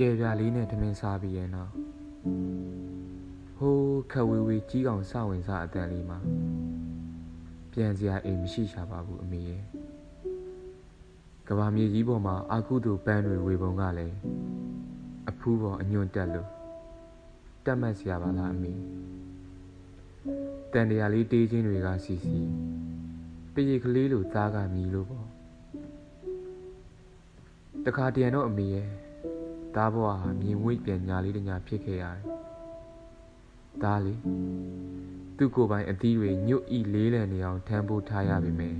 ကျဲပြားလေးနဲ့ထမင်းစားပြီးရဲ့နောက်ဟိုးခက်ဝေးဝေးကြီးကောင်စဝင်စားအတန်လေးမှာပြန်စရာအိမ်မရှိရှာပါဘူးအမေရဲ့ကဘာမြေကြီးပေါ်မှာအာကုသူပန်းတွေဝေပုံကလည်းအဖူးပေါ်အညွန့်တက်လို့တက်မှတ်စရာပါလားအမေတန်တရာလေးတေးချင်းတွေကစီစီပရိကလေးလိုသားကမြည်လို့ပေါ့တခါတရံတော့အမေရဲ့ သားဘဝဟာမြင်ဝိတ်ပြန်ညာလေးတညာဖြစ်ခဲ့ရတယ်သားလေသူ့ကိုယ်ပိုင်အသီးတွေညွတ်ဤလေးလံနေအောင်ထမ်းဖို့ထားရပါမယ်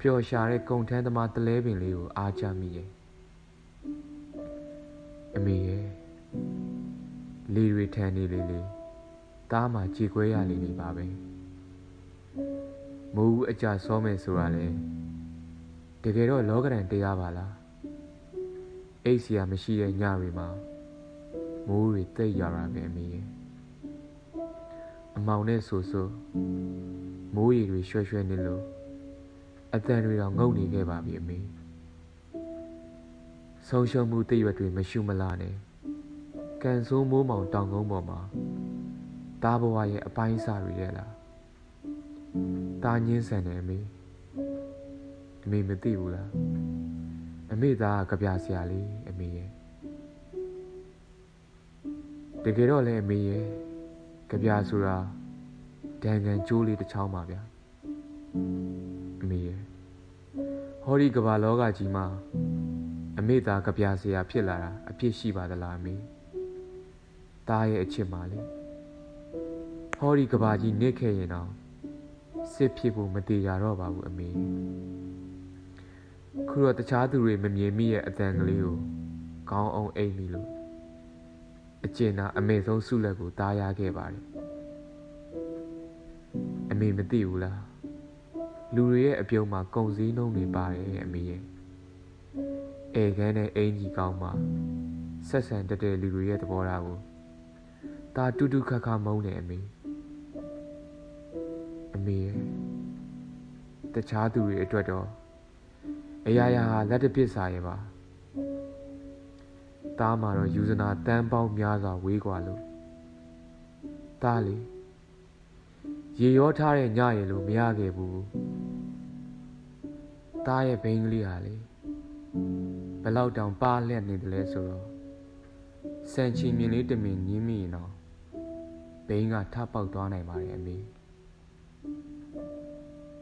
ပျော်ရှာတဲ့ကုံထမ်းသမားတလဲပင်လေးကိုအားချမိရဲ့အမေရဲ့လေတွေထန်နေလေလေသားမှကြေကွဲရလေနေပါပဲမိုးဦးအကြစောမယ်ဆိုတာလေတကယ်တော့လောကရန်တရားပါလား အိတ်စီယာမရှိတဲ့ညတွေမှာမိုးတွေတိတ်ရတာပဲအမေရဲ့အမောင်နဲ့ဆူဆူမိုးရီတွေရွှဲရွှဲနေလို့အတန်တွေတော့ငုံနေခဲ့ပါပြီအမေဆုံးရှုံးမှုတည့်ရွက်တွေမရှုမလားနဲ့ကန်ဆိုးမိုးမောင်တောင်ကုန်းပေါ်မှာတားဘဝရဲ့အပိုင်းအစတွေရဲ့လားတားညင်းဆန်တယ်အမေအမေမသိဘူးလား အမေသားကကြပြဆရာလေးအမေရဲ့တကယ်တော့လည်းအမေရဲ့ကြပြဆိုတာဒံကန်ကျိုးလေးတစ်ချောင်းပါဗျာအမေရဲ့ဟောဒီကဘာလောကကြီးမှာအမေသားကြပြဆရာဖြစ်လာတာအဖြစ်ရှိပါသလားအမေသားရဲ့အချစ်ပါလေဟောဒီကဘာကြီးနစ်ခဲ့ရင်တော့စစ်ဖြစ်ဖို့မတည်ကြတော့ပါဘူးအမေ ခုတော့တခြားသူတွေမမြင်မိရဲ့အတန်ကလေးကိုကောင်းအောင်အိမ်မိလို့အကျဉ်းသာအမေဆုံးဆုလက်ကိုတားရခဲ့ပါတယ်အမေမသိဘူးလားလူတွေရဲ့အပြုံးမှာကုံစည်းနှုံးတွေပါတယ်အမေရဲ့ဧကန်းနဲ့အင်ကြီးကောင်းမှာဆက်ဆံတက်တဲ့လူတွေရဲ့သဘောထားကိုဒါတူတူခါခါမုန်းတယ်အမေအမေရဲ့တခြားသူတွေအတွက်တော့ အရာရာဟာလက်တပစ်စာရဲ့ပါတားမှာတော့ယူဇနာတန်းပေါင်းများစွာဝေးกว่าလို့တားလေရေရောထားတဲ့ညရေလို့မရခဲ့ဘူးတားရဲ့ဘိန်းကလေးဟာလေဘလောက်တောင်ပါလျက်နေတယ်လဲဆိုတော့စံချီမြင်လေးတမင်ညင်းမိရင်တော့ဘိန်းကထပေါက်သွားနိုင်ပါတယ်အမေ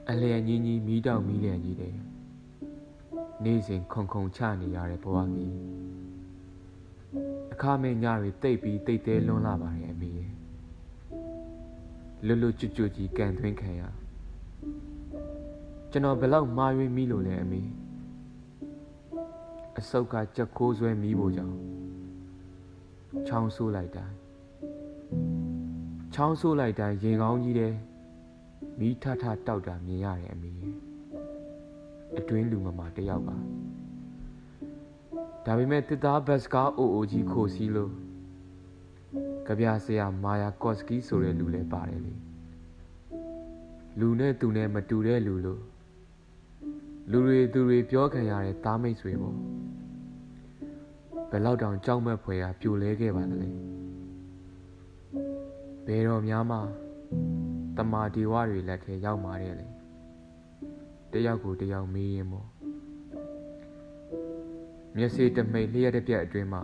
အလျက်ကြီးကြီးမီးတောက်မီးလျက်ကြီးတယ် နေ့စဉ်ခုံခုံချနေရတဲ့ဘဝကြီးအခါမဲညတွေတိတ်ပြီးတိတ်သေးလွန်းလာပါတယ်အမေရဲ့လွတ်လွတ်ကျွတ်ကျွတ်ကြီးကန်သွင်းခံရကျွန်တော်ဘယ်လောက်မှားရွေးမိလို့လဲအမေအစုပ်ကကြက်ခိုးဆွဲမိဖို့ကြောင့်ချောင်းဆိုးလိုက်တိုင်းချောင်းဆိုးလိုက်တိုင်းရေကောင်းကြီးတဲ့မိထထတောက်တာမြင်ရတယ်အမေရဲ့ အတွင်းလူမမတယောက်ပါဒါပေမဲ့တစ်သားဘတ်စကားအိုအိုကြီးခိုစီးလို့ကြပြဆရာမာယာကော့စကီဆိုတဲ့လူလည်းပါတယ်လေလူနဲ့သူနဲ့မတူတဲ့လူလို့လူတွေသူတွေပြောခံရတဲ့သားမိတ်ဆွေပေါ့ဘယ်လောက်တောင်ကြောက်မက်ဖွယ်ရာပြိုလဲခဲ့ပါသလဲဘယ်တော့များမှတမာဒီဝတွေလက်ထဲရောက်มาတဲ့လေ တယောက်ကိုတယောက်မေးရင်ပေါ့မျက်စိတမိတ်လျှက်တစ်ပြက်အတွင်းမှာ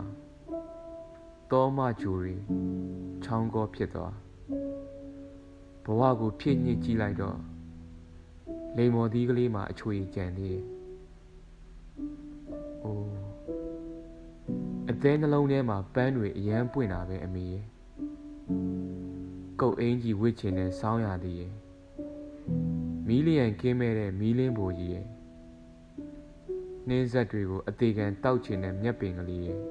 တောမဂျူရီချောင်းကောဖြစ်သွားဘဝကိုဖြည့်ညစ်ကြည့်လိုက်တော့လိမ်မော်သီးကလေးမှာအချွေကြံသေးတယ်။အိုးအသေးနှလုံးထဲမှာပန်းတွေအရန်ပွင့်တာပဲအမေရဲ့။ကုတ်အင်းကြီးဝစ်ချင်တဲ့ဆောင်းရသည်ရဲ့။ မီးလျံကင်းမဲ့တဲ့မီးလင်းဘိုကြီးရဲ့။နှင်းဆက်တွေကိုအသေးခံတောက်ချင်တဲ့မြက်ပင်ကလေးရဲ့။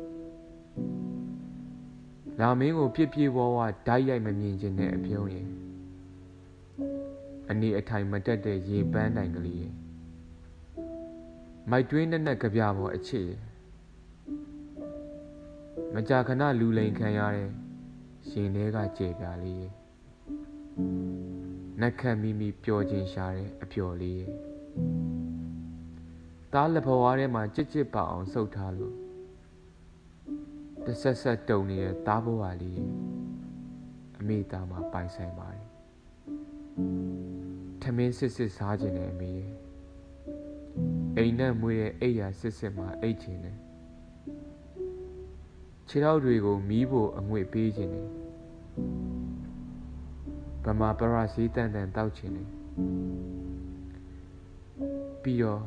လာမင်းကိုပြစ်ပြေးဝဝဓာတ်ရိုက်မမြင်ခြင်းနဲ့အပြုံးရဲ့။အနေအထိုင်မတက်တဲ့ရေပန်းတိုင်ကလေးရဲ့မိုက်တွင်းနဲ့နဲ့ကြပြပေါ်အချစ်ရဲ့မကြာခဏလူလိန်ခံရတဲ့ရှင်ထဲကကြေပြာလေးရဲ့ နက်ခတ်မိမိပျော်ခြင်းရှာတဲ့အပျော်လေးရဲ့သားလက်ဘဝထဲမှာကြစ်ကြစ်ပအောင်စုပ်ထားလို့တဆက်ဆက်တုံနေတဲ့သားဘဝလေးအမေသားမှာပိုင်ဆိုင်ပါတယ်ထမင်းစစ်စစ်စားခြင်းနဲ့အမေရဲ့အိမ်နဲ့မွေးတဲ့အိယာစစ်စစ်မှာအိတ်ခြင်းနဲ့ခြေထောက်တွေကိုမီးဖို့အငွေ့ပေးခြင်းနဲ့ ဗမာပရစီတန်တန်တောက်ခြင်းနဲ့ပြီးတော့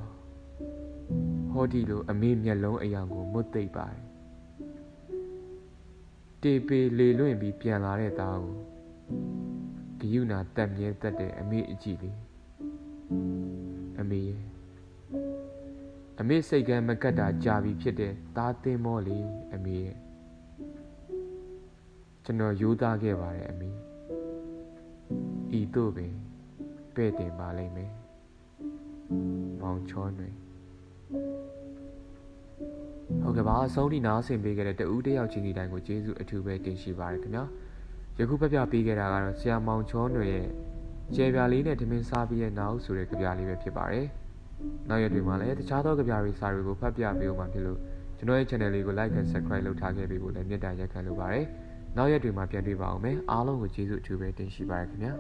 ဟောဒီလိုအမေမျက်လုံးအယောင်ကိုမွတ်သိပ်ပါတယ်တေပေလေလွင့်ပြီးပြန်လာတဲ့သားကိုဂယုနာတက်မြဲတက်တဲ့အမေအကြည့်လေးအမေရဲ့အမေစိတ်ကမ်းမကတ်တာကြာပြီဖြစ်တဲ့သားသင်းမောလေးအမေရဲ့ကျွန်တော်ယူသားခဲ့ပါတယ်အမေ ဤတို့ပင်ပဲ့တင်ပါလိမ့်မယ်မောင်ချောတွင်ဟုတ်ကဲ့ပါအဆုံးထိနားဆင်ပေးခဲ့တဲ့တဦးတယောက်ချင်းဒီတိုင်းကိုကျေးဇူးအထူးပဲတင်ရှိပါတယ်ခင်ဗျာယခုဖက်ပြပေးခဲ့တာကတော့ဆရာမောင်ချောတွင်ရဲ့ကျဲပြာလေးနဲ့ဓမင်းစားပြီးရဲ့နောက်ဆိုတဲ့ကြပြလေးပဲဖြစ်ပါတယ်နောက်ရက်တွေမှာလည်းတခြားသောကြပြတွေစာတွေကိုဖတ်ပြပေးဦးမှာဖြစ်လို့ကျွန်တော်ရဲ့ channel လေးကို like and subscribe လုပ်ထားခဲ့ပေးဖို့လည်းမေတ္တာရက်ခံလိုပါတယ်နောက်ရက်တွေမှာပြန်တွေ့ပါအောင်မယ်အားလုံးကိုကျေးဇူးအထူးပဲတင်ရှိပါတယ်ခင်ဗျာ